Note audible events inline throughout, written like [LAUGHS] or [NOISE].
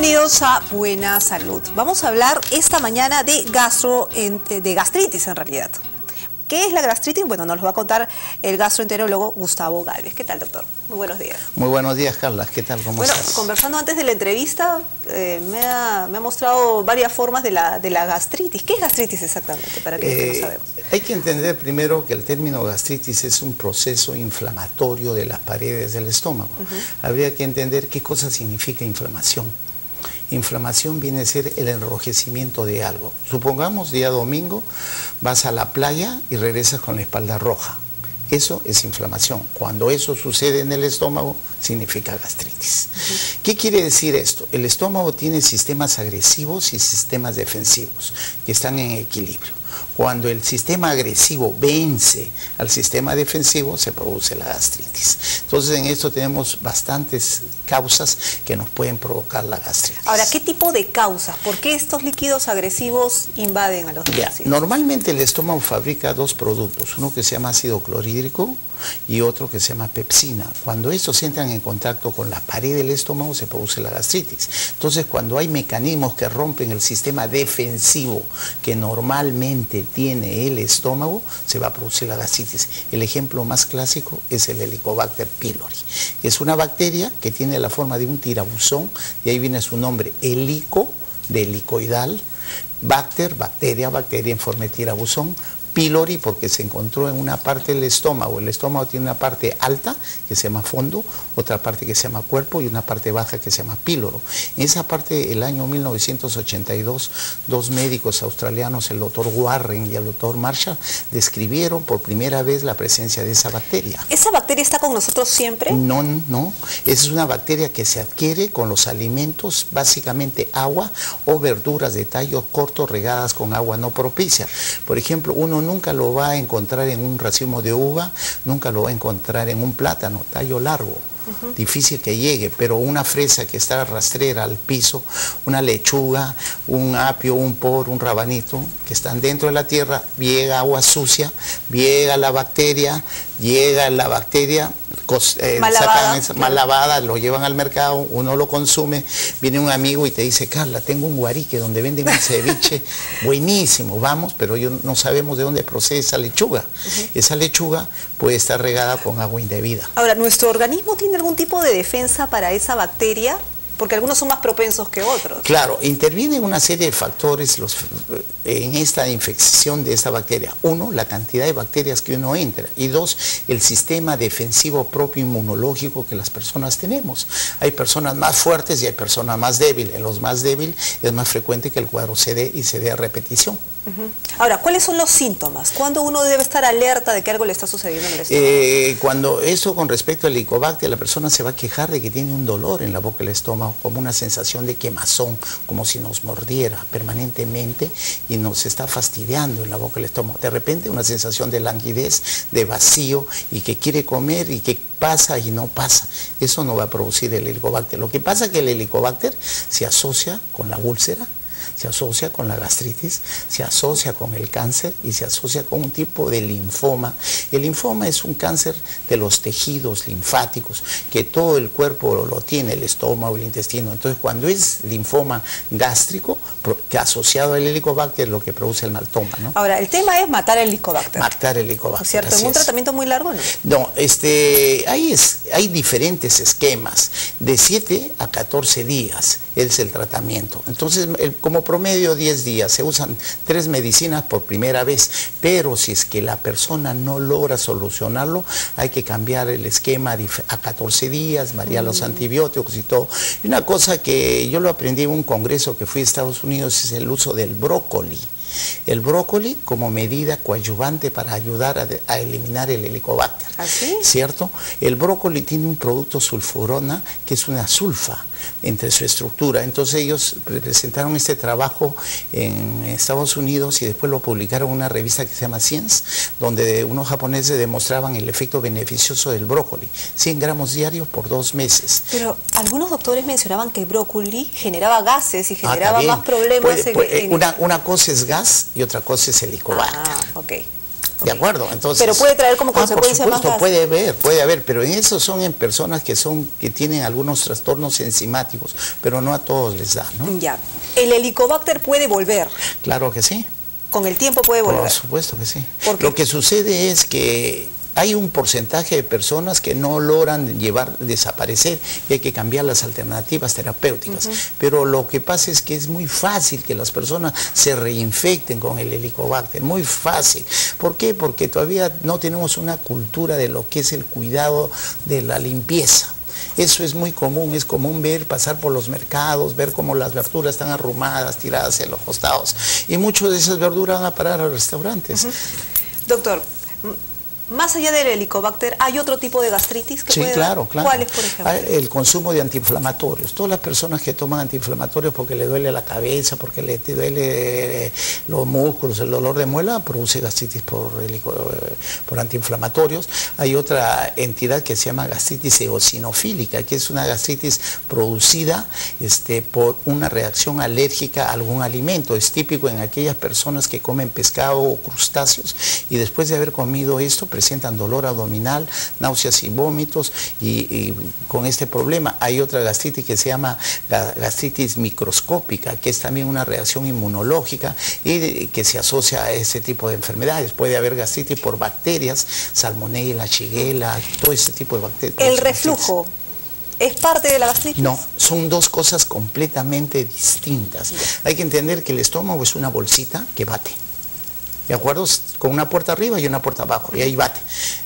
Bienvenidos a Buena Salud. Vamos a hablar esta mañana de gastro, de gastritis en realidad. ¿Qué es la gastritis? Bueno, nos lo va a contar el gastroenterólogo Gustavo Galvez. ¿Qué tal, doctor? Muy buenos días. Muy buenos días, Carla. ¿Qué tal? ¿Cómo bueno, estás? conversando antes de la entrevista, eh, me, ha, mostrado varias formas de la, de la gastritis. ¿Qué es gastritis exactamente? Para que no eh, sabemos. Hay que entender primero que el término gastritis es un proceso inflamatorio de las paredes del estómago. Habría que entender qué cosa significa inflamación. Inflamación viene a ser el enrojecimiento de algo. Supongamos día domingo vas a la playa y regresas con la espalda roja. Eso es inflamación. Cuando eso sucede en el estómago, significa gastritis. ¿Qué quiere decir esto? El estómago tiene sistemas agresivos y sistemas defensivos que están en equilibrio. Cuando el sistema agresivo vence al sistema defensivo, se produce la gastritis. Entonces, en esto tenemos bastantes causas que nos pueden provocar la gastritis. Ahora, ¿qué tipo de causas? ¿Por qué estos líquidos agresivos invaden a los ya, Normalmente el estómago fabrica dos productos, uno que se llama ácido clorhídrico y otro que se llama pepsina. Cuando estos entran en contacto con la pared del estómago se produce la gastritis. Entonces cuando hay mecanismos que rompen el sistema defensivo que normalmente tiene el estómago, se va a producir la gastritis. El ejemplo más clásico es el Helicobacter pylori, que es una bacteria que tiene la forma de un tirabuzón, y ahí viene su nombre, helico, de helicoidal, Bacter, bacteria, bacteria en forma tirabuzón, pylori porque se encontró en una parte del estómago. El estómago tiene una parte alta que se llama fondo, otra parte que se llama cuerpo y una parte baja que se llama píloro. En esa parte, el año 1982, dos médicos australianos, el doctor Warren y el doctor Marshall, describieron por primera vez la presencia de esa bacteria. ¿Esa bacteria está con nosotros siempre? No, no. Esa es una bacteria que se adquiere con los alimentos, básicamente agua o verduras de tallo corto regadas con agua no propicia. Por ejemplo, uno nunca lo va a encontrar en un racimo de uva, nunca lo va a encontrar en un plátano, tallo largo difícil que llegue, pero una fresa que está rastrera al piso, una lechuga, un apio, un por, un rabanito, que están dentro de la tierra, llega agua sucia, llega la bacteria, llega la bacteria, eh, mal, lavada, mal lavada, lo llevan al mercado, uno lo consume, viene un amigo y te dice, Carla, tengo un guarique donde venden un ceviche [LAUGHS] buenísimo, vamos, pero yo no sabemos de dónde procede esa lechuga. Esa lechuga puede estar regada con agua indebida. Ahora, ¿nuestro organismo tiene algún tipo de defensa para esa bacteria? Porque algunos son más propensos que otros. Claro, intervienen una serie de factores los, en esta infección de esta bacteria. Uno, la cantidad de bacterias que uno entra. Y dos, el sistema defensivo propio inmunológico que las personas tenemos. Hay personas más fuertes y hay personas más débiles. En los más débiles es más frecuente que el cuadro se dé y se dé a repetición. Ahora, ¿cuáles son los síntomas? ¿Cuándo uno debe estar alerta de que algo le está sucediendo en el estómago? Eh, cuando eso con respecto al helicobacter, la persona se va a quejar de que tiene un dolor en la boca del estómago, como una sensación de quemazón, como si nos mordiera permanentemente y nos está fastidiando en la boca del estómago. De repente una sensación de languidez, de vacío y que quiere comer y que pasa y no pasa. Eso no va a producir el helicobacter. Lo que pasa es que el helicobacter se asocia con la úlcera, se asocia con la gastritis, se asocia con el cáncer y se asocia con un tipo de linfoma. El linfoma es un cáncer de los tejidos linfáticos que todo el cuerpo lo tiene, el estómago, el intestino. Entonces cuando es linfoma gástrico, que asociado al helicobacter lo que produce el maltoma. ¿no? Ahora, el tema es matar el helicobacter. Matar el helicobacter. ¿Cierto? ¿En un tratamiento muy largo no? No, este, hay, es, hay diferentes esquemas, de 7 a 14 días es el tratamiento. Entonces, el, como promedio 10 días, se usan tres medicinas por primera vez, pero si es que la persona no logra solucionarlo, hay que cambiar el esquema a 14 días, variar los mm. antibióticos y todo. Y una cosa que yo lo aprendí en un congreso que fui a Estados Unidos es el uso del brócoli. El brócoli como medida coadyuvante para ayudar a, eliminar el helicobacter. ¿Así? ¿Ah, ¿Cierto? El brócoli tiene un producto sulfurona que es una sulfa entre su estructura. Entonces ellos presentaron este trabajo en Estados Unidos y después lo publicaron en una revista que se llama Science, donde unos japoneses demostraban el efecto beneficioso del brócoli. 100 gramos diarios por dos meses. Pero algunos doctores mencionaban que el brócoli generaba gases y ah, generaba más problemas. una, una cosa es gas y otra cosa es helicobacter. Ah, ok. ¿De acuerdo? Entonces, pero puede traer como ah, consecuencia por supuesto, más puede haber, puede haber, pero en eso son en personas que son que tienen algunos trastornos enzimáticos, pero no a todos les da, ¿no? Ya. ¿El helicobacter puede volver? Claro que sí. ¿Con el tiempo puede volver? Por supuesto que sí. Lo que sucede es que hay un porcentaje de personas que no logran llevar, desaparecer y hay que cambiar las alternativas terapéuticas. Pero lo que pasa es que es muy fácil que las personas se reinfecten con el helicobacter, muy fácil. ¿Por qué? Porque todavía no tenemos una cultura de lo que es el cuidado de la limpieza. Eso es muy común, es común ver, pasar por los mercados, ver cómo las verduras están arrumadas, tiradas en los costados. Y muchas de esas verduras van a parar a restaurantes. Doctor, más allá del helicobacter, ¿hay otro tipo de gastritis que sí, claro, claro. ¿Cuáles, por ejemplo? El consumo de antiinflamatorios. Todas las personas que toman antiinflamatorios porque le duele la cabeza, porque le duele eh, los músculos, el dolor de muela, produce gastritis por, eh, por antiinflamatorios. Hay otra entidad que se llama gastritis eosinofílica, que es una gastritis producida este, por una reacción alérgica a algún alimento. Es típico en aquellas personas que comen pescado o crustáceos y después de haber comido esto, presentan dolor abdominal, náuseas y vómitos y, con este problema. Hay otra gastritis que se llama gastritis microscópica, que es también una reacción inmunológica y que se asocia a ese tipo de enfermedades. Puede haber gastritis por bacterias, salmonella, shigella, todo ese tipo de bacterias. ¿El reflujo es parte de la gastritis? No, son dos cosas completamente distintas. Hay que entender que el estómago es una bolsita que bate. ¿De acuerdo? Con una puerta arriba y una puerta abajo, y ahí bate.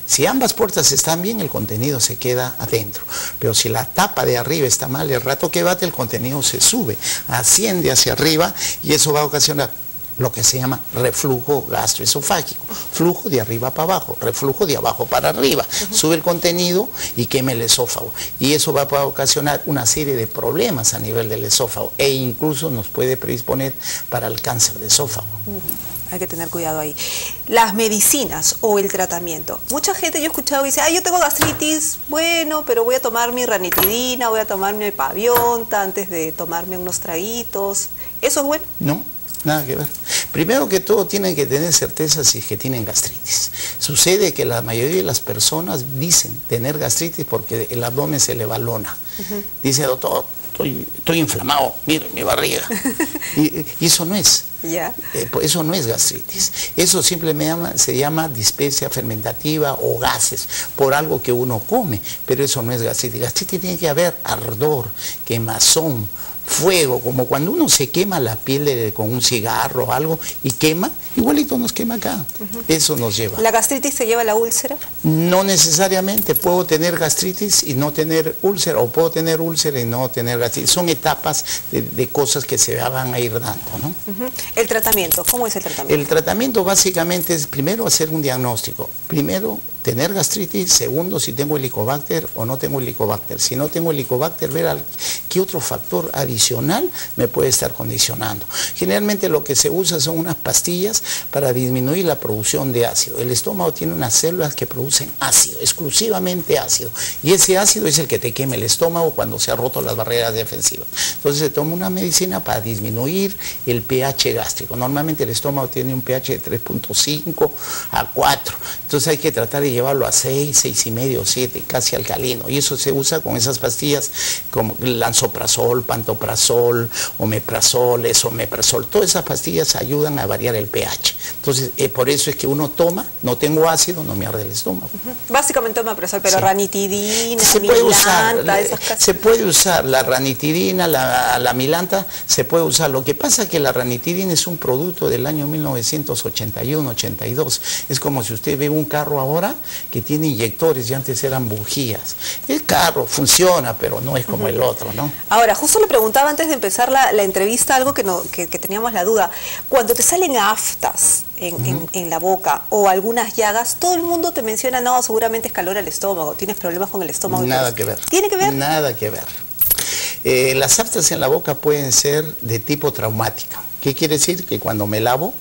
Si ambas puertas están bien, el contenido se queda adentro. Pero si la tapa de arriba está mal, el rato que bate, el contenido se sube, asciende hacia arriba, y eso va a ocasionar lo que se llama reflujo gastroesofágico, flujo de arriba para abajo, reflujo de abajo para arriba, sube el contenido y quema el esófago. Y eso va a ocasionar una serie de problemas a nivel del esófago e incluso nos puede predisponer para el cáncer de esófago hay que tener cuidado ahí. Las medicinas o el tratamiento. Mucha gente yo he escuchado y dice, ah, yo tengo gastritis, bueno, pero voy a tomar mi ranitidina, voy a tomar mi pavionta antes de tomarme unos traguitos. ¿Eso es bueno? No, nada que ver. Primero que todo tienen que tener certeza si es que tienen gastritis. Sucede que la mayoría de las personas dicen tener gastritis porque el abdomen se le balona. Dice, doctor, estoy, inflamado, mire mi barriga. [LAUGHS] y, eso no es. Eh, pues eso no es gastritis. Eso simplemente se llama dispesia fermentativa o gases por algo que uno come, pero eso no es gastritis. Gastritis tiene que haber ardor, quemazón, fuego, como cuando uno se quema la piel con un cigarro o algo y quema, igualito nos quema acá. Eso nos lleva. ¿La gastritis se lleva a la úlcera? No necesariamente. Puedo tener gastritis y no tener úlcera, o puedo tener úlcera y no tener gastritis. Son etapas de, cosas que se van a ir dando. ¿no? ¿El tratamiento? ¿Cómo es el tratamiento? El tratamiento básicamente es primero hacer un diagnóstico. Primero tener gastritis, segundo si tengo helicobacter o no tengo helicobacter. Si no tengo helicobacter, ver qué otro factor me puede estar condicionando. Generalmente lo que se usa son unas pastillas para disminuir la producción de ácido. El estómago tiene unas células que producen ácido, exclusivamente ácido. Y ese ácido es el que te quema el estómago cuando se han roto las barreras defensivas. Entonces se toma una medicina para disminuir el pH gástrico. Normalmente el estómago tiene un pH de 3.5 a 4. Entonces hay que tratar de llevarlo a 6, 6 y medio, 7, casi alcalino. Y eso se usa con esas pastillas como lanzoprazol, pantoprazol, omeprazol, esomeprazol. Todas esas pastillas ayudan a variar el pH. Entonces, eh, por eso es que uno toma, no tengo ácido, no me arde el estómago. Básicamente omeprazol, pero ranitidina, se puede usar, Se puede usar la ranitidina, la, la milanta, se puede usar. Lo que pasa es que la ranitidina es un producto del año 1981-82. Es como si usted ve un carro ahora que tiene inyectores y antes eran bujías. El carro funciona, pero no es como el otro, ¿no? Ahora, justo le preguntaba antes de empezar la, entrevista algo que, no, que, teníamos la duda. Cuando te salen aftas en, la boca o algunas llagas, todo el mundo te menciona, no, seguramente es calor al estómago, tienes problemas con el estómago. Nada que ver. ¿Tiene que ver? Nada que ver. Eh, las aftas en la boca pueden ser de tipo traumática. ¿Qué quiere decir? Que cuando me lavo,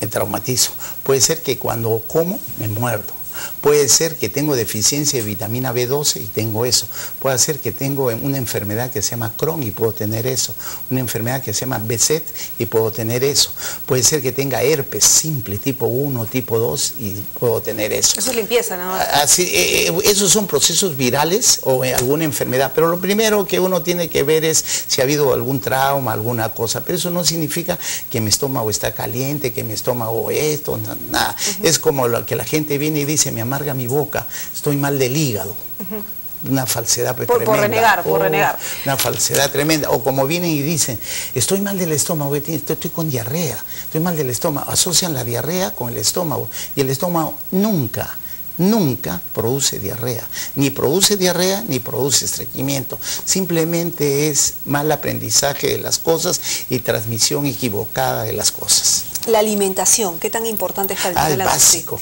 me traumatizo. Puede ser que cuando como, me muerdo Puede ser que tengo deficiencia de vitamina B12 y tengo eso. Puede ser que tengo una enfermedad que se llama Crohn y puedo tener eso. Una enfermedad que se llama BZ y puedo tener eso. Puede ser que tenga herpes simple, tipo 1, tipo 2 y puedo tener eso. Eso es limpieza, ¿no? Así, eh, eh, esos son procesos virales o alguna enfermedad. Pero lo primero que uno tiene que ver es si ha habido algún trauma, alguna cosa. Pero eso no significa que mi estómago está caliente, que mi estómago esto, nada. Es como lo que la gente viene y dice, me amarga mi boca, estoy mal del hígado. Una falsedad por, tremenda. Por renegar, por renegar. Una falsedad tremenda. O como vienen y dicen, estoy mal del estómago, estoy, estoy con diarrea, estoy mal del estómago. Asocian la diarrea con el estómago. Y el estómago nunca nunca produce diarrea. Ni produce diarrea ni produce estreñimiento. Simplemente es mal aprendizaje de las cosas y transmisión equivocada de las cosas. La alimentación, ¿qué tan importante es para el ah, básico.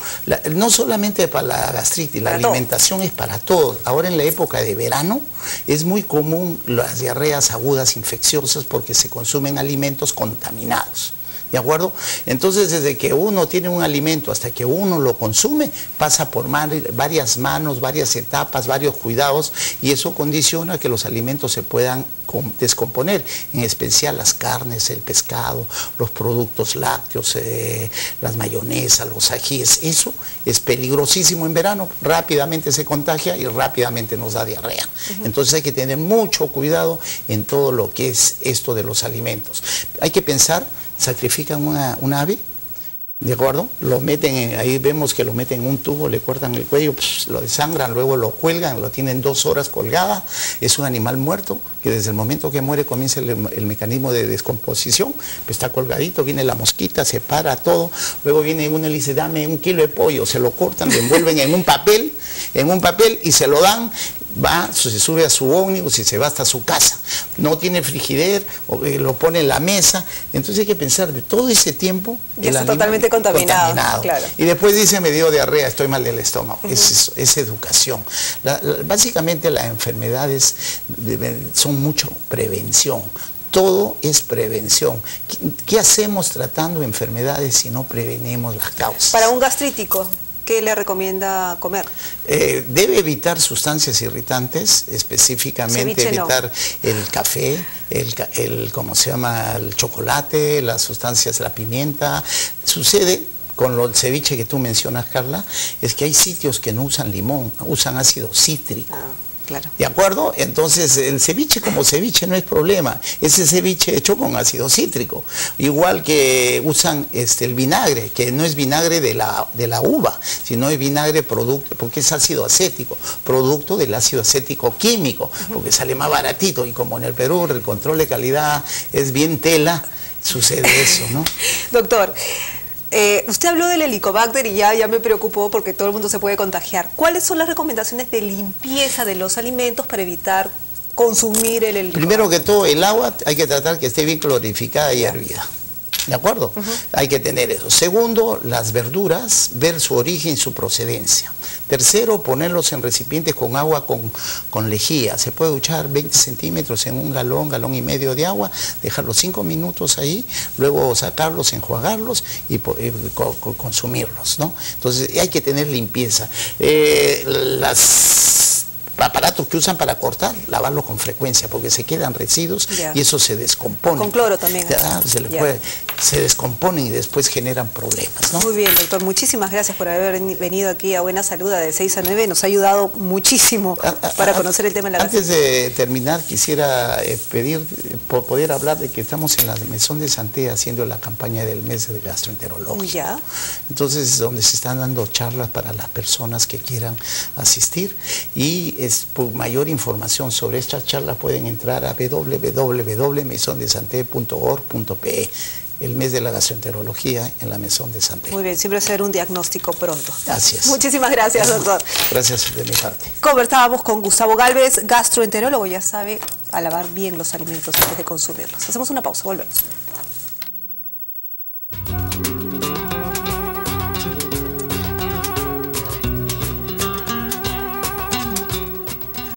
no solamente para la gastritis, la alimentación es para todos. Ahora en la época de verano es muy común las diarreas agudas infecciosas porque se consumen alimentos contaminados. ¿De acuerdo? Entonces, desde que uno tiene un alimento hasta que uno lo consume, pasa por varias manos, varias etapas, varios cuidados, y eso condiciona que los alimentos se puedan descomponer, en especial las carnes, el pescado, los productos lácteos, eh, las mayonesas, los ajíes. Eso es peligrosísimo en verano, rápidamente se contagia y rápidamente nos da diarrea. Entonces hay que tener mucho cuidado en todo lo que es esto de los alimentos. Hay que pensar sacrifican una, un ave, ¿de acuerdo? Lo meten, ahí vemos que lo meten en un tubo, le cortan el cuello, pues, lo desangran, luego lo cuelgan, lo tienen dos horas colgada, es un animal muerto, que desde el momento que muere comienza el, mecanismo de descomposición, pues está colgadito, viene la mosquita, se para todo, luego viene uno y dice, dame un kilo de pollo, se lo cortan, lo envuelven en un papel, en un papel y se lo dan, va, se sube a su ómnibus y se va hasta su casa. No tiene frigider, o, eh, lo pone en la mesa. Entonces hay que pensar de todo ese tiempo. Ya está totalmente contaminado. Y después dice, me dio diarrea, estoy mal del estómago. es, es, educación. básicamente las enfermedades son mucho prevención todo es prevención. ¿Qué, hacemos tratando enfermedades si no prevenimos las causas? Para un gastrítico, ¿qué le recomienda comer? Eh, debe evitar sustancias irritantes, específicamente evitar el café, el, el, ¿cómo se llama? el chocolate, las sustancias, la pimienta. Sucede con lo, el ceviche que tú mencionas, Carla, es que hay sitios que no usan limón, usan ácido cítrico. Ah. ¿De acuerdo? Entonces el ceviche como ceviche no es problema. Ese ceviche hecho con ácido cítrico. Igual que usan este, el vinagre, que no es vinagre de la, de la uva, sino es vinagre producto, porque es ácido acético, producto del ácido acético químico, porque sale más baratito. Y como en el Perú el control de calidad es bien tela, sucede eso, ¿no? [LAUGHS] Doctor, eh, usted habló del helicobacter y ya, ya me preocupó porque todo el mundo se puede contagiar. ¿Cuáles son las recomendaciones de limpieza de los alimentos para evitar consumir el helicobacter? Primero que todo, el agua hay que tratar que esté bien clorificada y hervida. ¿De acuerdo? Hay que tener eso. Segundo, las verduras, ver su origen y su procedencia. Tercero, ponerlos en recipientes con agua con, con lejía. Se puede duchar 20 centímetros en un galón, galón y medio de agua, dejarlos 5 minutos ahí, luego sacarlos, enjuagarlos y, eh, consumirlos. ¿no? Entonces hay que tener limpieza. Eh, las aparatos que usan para cortar, lavarlo con frecuencia, porque se quedan residuos y eso se descompone. Con cloro también. se, le puede, se descomponen y después generan problemas. Muy bien, doctor. Muchísimas gracias por haber venido aquí a Buena Salud de 6 a 9. Nos ha ayudado muchísimo ah, ah, para ah, conocer el tema de la Antes de terminar, quisiera eh, pedir, por poder hablar de que estamos en la Mesón de Santé haciendo la campaña del mes de gastroenterología. Ya. Entonces, donde se están dando charlas para las personas que quieran asistir y por mayor información sobre esta charla pueden entrar a www.mesondesante.org.pe el mes de la gastroenterología en la Mesón de Santé. Muy bien, siempre hacer un diagnóstico pronto. Gracias. Muchísimas gracias, doctor. Gracias de mi parte. Conversábamos con Gustavo Galvez, gastroenterólogo, ya sabe, a lavar bien los alimentos antes de consumirlos. Hacemos una pausa, volvemos.